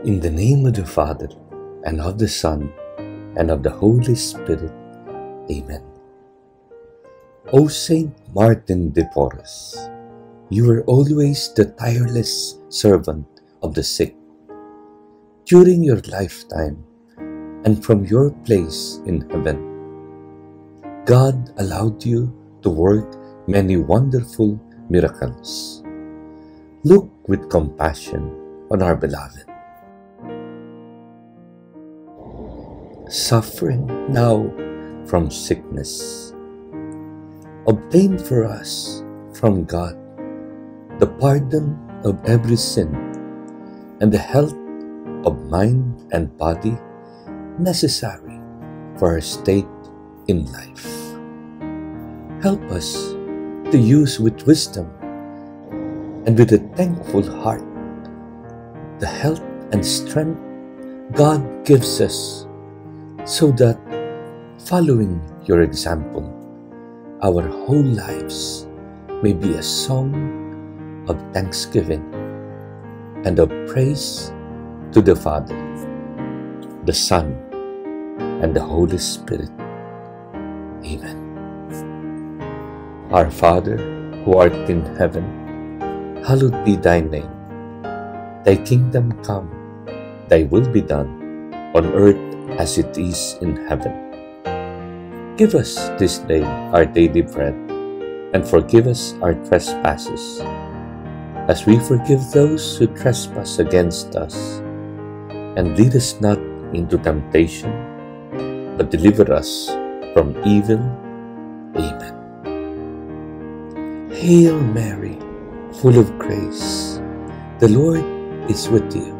In the name of the Father, and of the Son, and of the Holy Spirit. Amen. O Saint Martin de Porres, you were always the tireless servant of the sick. During your lifetime, and from your place in heaven, God allowed you to work many wonderful miracles. Look with compassion on our beloved. Suffering now from sickness. Obtain for us from God the pardon of every sin and the health of mind and body necessary for our state in life. Help us to use with wisdom and with a thankful heart the health and strength God gives us so that, following your example, our whole lives may be a song of thanksgiving and of praise to the Father, the Son, and the Holy Spirit. Amen. Our Father, who art in heaven, hallowed be thy name. Thy kingdom come, thy will be done, on earth as it is in heaven. Give us this day our daily bread, and forgive us our trespasses, as we forgive those who trespass against us. And lead us not into temptation, but deliver us from evil. Amen. Hail Mary, full of grace, the Lord is with you.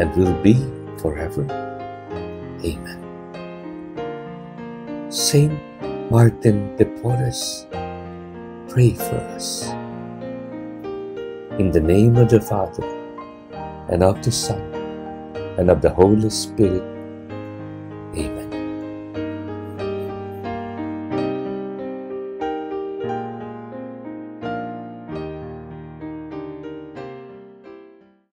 and will be forever. Amen. Saint Martin de Porres, pray for us. In the name of the Father, and of the Son, and of the Holy Spirit.